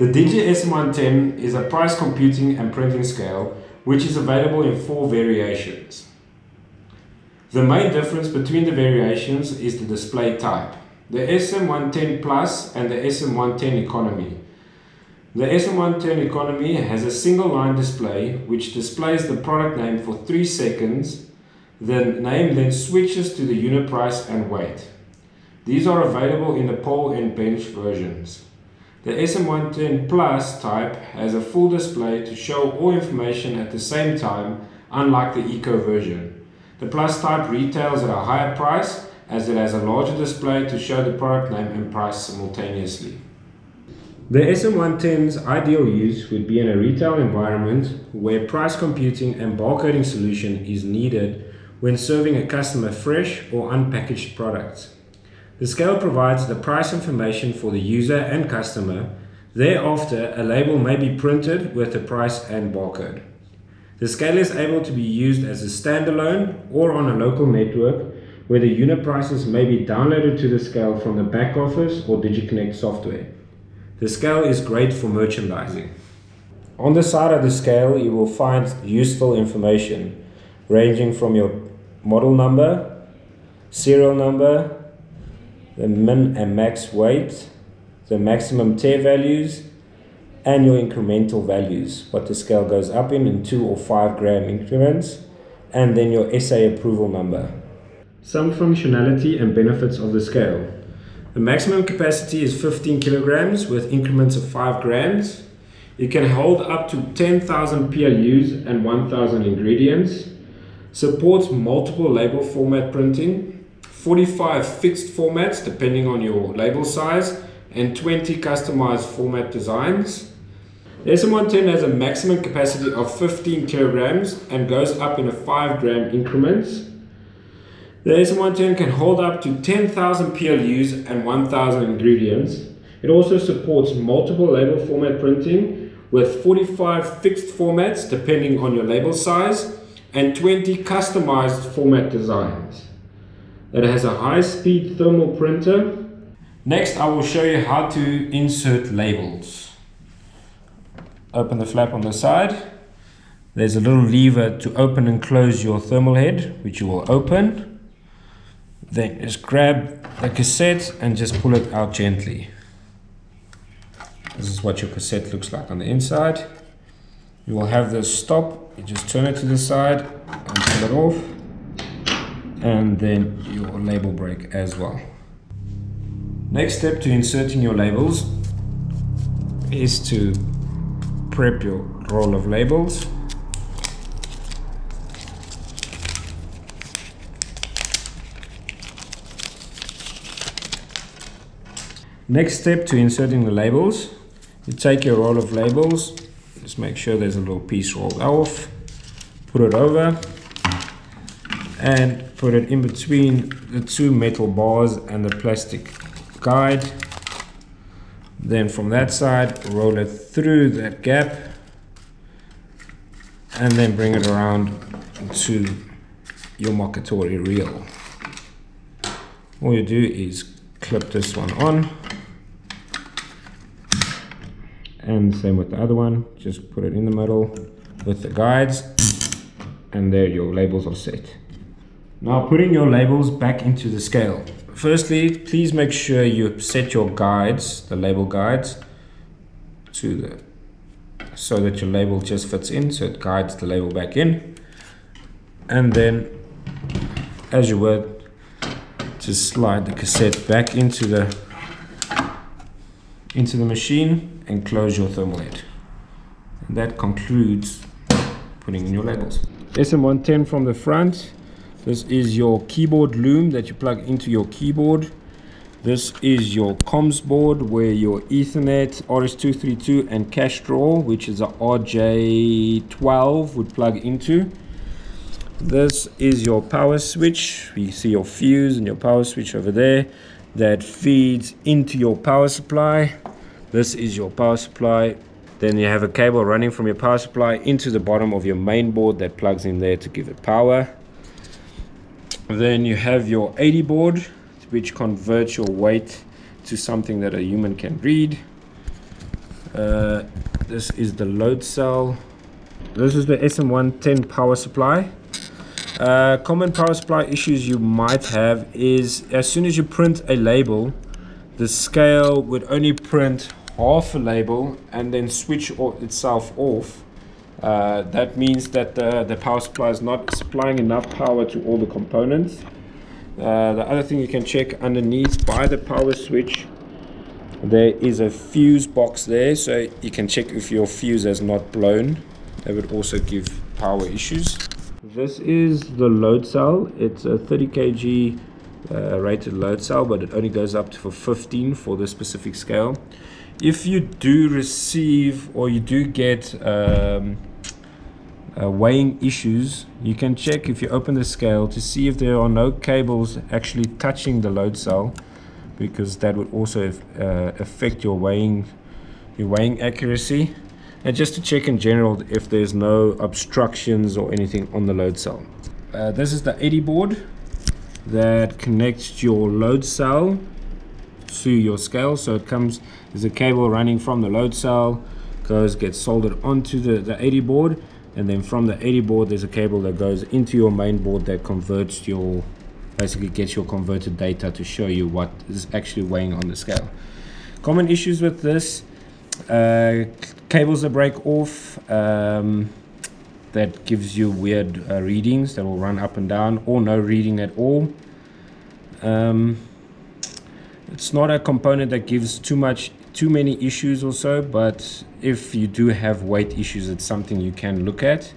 The Digi SM110 is a price computing and printing scale which is available in four variations. The main difference between the variations is the display type. The SM110 Plus and the SM110 Economy. The SM110 Economy has a single line display which displays the product name for 3 seconds. The name then switches to the unit price and weight. These are available in the pole and bench versions. The SM110 Plus type has a full display to show all information at the same time, unlike the Eco version. The Plus type retails at a higher price as it has a larger display to show the product name and price simultaneously. The SM110's ideal use would be in a retail environment where price computing and barcoding solution is needed when serving a customer fresh or unpackaged products. The scale provides the price information for the user and customer. Thereafter, a label may be printed with the price and barcode. The scale is able to be used as a standalone or on a local network where the unit prices may be downloaded to the scale from the back office or DigiConnect software. The scale is great for merchandising. On the side of the scale, you will find useful information ranging from your model number, serial number, the min and max weight, the maximum tare values, and your incremental values, what the scale goes up in in 2 or 5 gram increments, and then your SA approval number. Some functionality and benefits of the scale. The maximum capacity is 15 kilograms with increments of 5 grams. It can hold up to 10,000 PLUs and 1,000 ingredients. Supports multiple label format printing, 45 fixed formats depending on your label size, and 20 customized format designs. The SM110 has a maximum capacity of 15 kilograms and goes up in a 5 gram increments. The SM110 can hold up to 10,000 PLUs and 1,000 ingredients. It also supports multiple label format printing with 45 fixed formats depending on your label size and 20 customized format designs. It has a high-speed thermal printer. Next I will show you how to insert labels. Open the flap on the side. There's a little lever to open and close your thermal head, which you will open then just grab the cassette and just pull it out gently. This is what your cassette looks like on the inside. You will have this stop, you just turn it to the side and pull it off. And then your label break as well. Next step to inserting your labels is to prep your roll of labels. Next step to inserting the labels, you take your roll of labels, just make sure there's a little piece rolled off, put it over, and put it in between the two metal bars and the plastic guide. Then from that side, roll it through that gap, and then bring it around to your Mokatori reel. All you do is clip this one on and same with the other one just put it in the middle with the guides and there your labels are set now putting your labels back into the scale firstly please make sure you set your guides the label guides to the so that your label just fits in so it guides the label back in and then as you would just slide the cassette back into the into the machine and close your thermal head. And that concludes putting in your labels. SM110 from the front. This is your keyboard loom that you plug into your keyboard. This is your comms board where your Ethernet, RS-232 and cash draw, which is a RJ12 would plug into. This is your power switch. You see your fuse and your power switch over there that feeds into your power supply. This is your power supply. Then you have a cable running from your power supply into the bottom of your main board that plugs in there to give it power. Then you have your AD board, which converts your weight to something that a human can read. Uh, this is the load cell. This is the SM110 power supply. Uh, common power supply issues you might have is as soon as you print a label, the scale would only print half a label and then switch itself off. Uh, that means that the, the power supply is not supplying enough power to all the components. Uh, the other thing you can check underneath by the power switch there is a fuse box there. So you can check if your fuse has not blown. That would also give power issues. This is the load cell. It's a 30 kg uh, rated load cell but it only goes up to for 15 for the specific scale. If you do receive or you do get um, uh, weighing issues you can check if you open the scale to see if there are no cables actually touching the load cell because that would also uh, affect your weighing your weighing accuracy. And just to check in general if there's no obstructions or anything on the load cell. Uh, this is the AD board that connects your load cell to your scale. So it comes there's a cable running from the load cell goes gets soldered onto the, the AD board and then from the AD board there's a cable that goes into your main board that converts your basically gets your converted data to show you what is actually weighing on the scale. Common issues with this, uh, cables that break off, um, that gives you weird uh, readings that will run up and down or no reading at all. Um, it's not a component that gives too much too many issues or so but if you do have weight issues it's something you can look at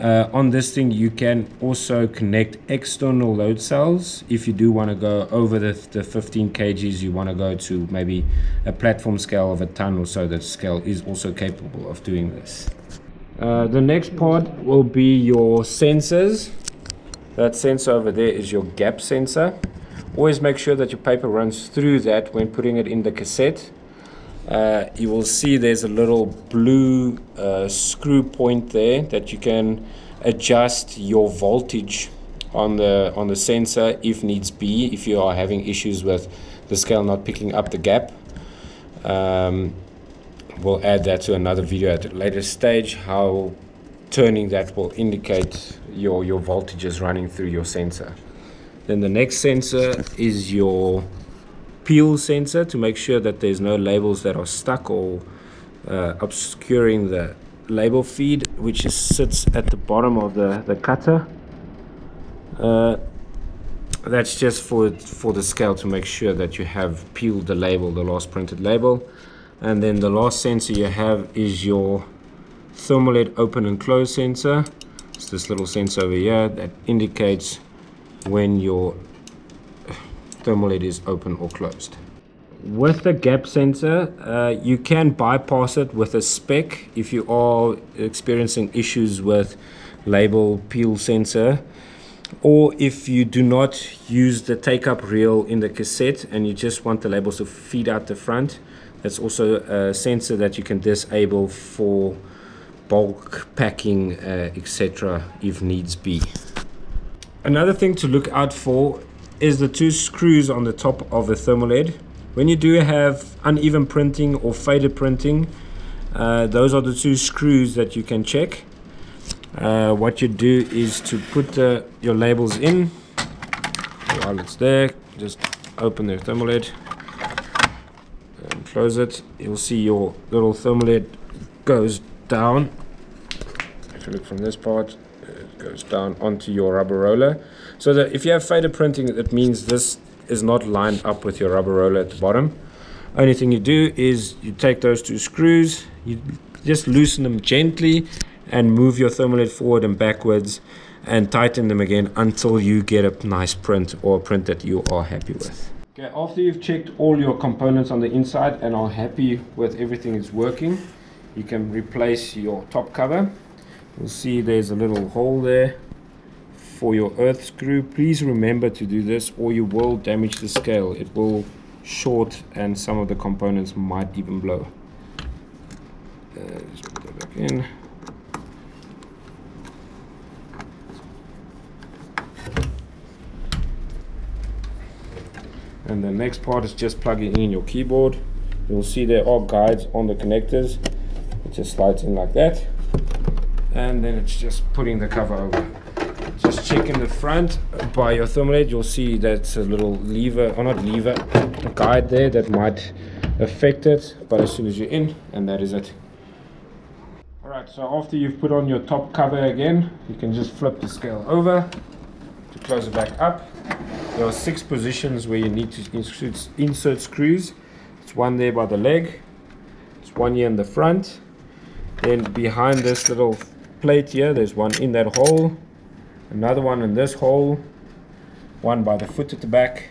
uh, on this thing, you can also connect external load cells. If you do want to go over the, the 15 kgs, you want to go to maybe a platform scale of a ton or so, that scale is also capable of doing this. Uh, the next part will be your sensors. That sensor over there is your gap sensor. Always make sure that your paper runs through that when putting it in the cassette. Uh, you will see there's a little blue uh, screw point there that you can adjust your voltage on the on the sensor if needs be if you are having issues with the scale not picking up the gap. Um, we'll add that to another video at a later stage how turning that will indicate your your voltages running through your sensor. Then the next sensor is your peel sensor to make sure that there's no labels that are stuck or uh, obscuring the label feed which is, sits at the bottom of the, the cutter. Uh, that's just for for the scale to make sure that you have peeled the label the last printed label. And then the last sensor you have is your thermal head open and close sensor. It's this little sensor over here that indicates when your thermal head is open or closed. With the gap sensor, uh, you can bypass it with a spec if you are experiencing issues with label peel sensor or if you do not use the take up reel in the cassette and you just want the labels to feed out the front that's also a sensor that you can disable for bulk packing uh, etc if needs be another thing to look out for is the two screws on the top of the thermal head. When you do have uneven printing or faded printing, uh, those are the two screws that you can check. Uh, what you do is to put uh, your labels in while it's there, just open the thermal head and close it. You'll see your little thermal head goes down. If you look from this part, goes down onto your rubber roller. So that if you have faded printing, it means this is not lined up with your rubber roller at the bottom. Only thing you do is you take those two screws, you just loosen them gently and move your thermal head forward and backwards and tighten them again until you get a nice print or a print that you are happy with. Okay, after you've checked all your components on the inside and are happy with everything is working, you can replace your top cover. You'll see there's a little hole there for your earth screw. Please remember to do this or you will damage the scale. It will short and some of the components might even blow. Uh, just put that back in. And the next part is just plugging in your keyboard. You'll see there are guides on the connectors. It just slides in like that and then it's just putting the cover over. Just check in the front by your thumb thermalate you'll see that's a little lever or not lever a guide there that might affect it but as soon as you're in and that is it. Alright so after you've put on your top cover again you can just flip the scale over to close it back up. There are six positions where you need to insert, insert screws. It's one there by the leg it's one here in the front then behind this little plate here there's one in that hole another one in this hole, one by the foot at the back,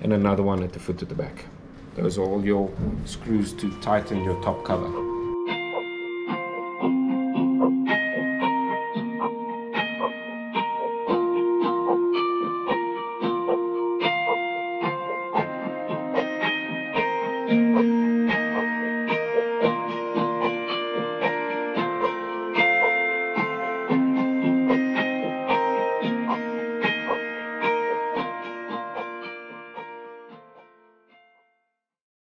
and another one at the foot at the back. Those are all your screws to tighten your top cover.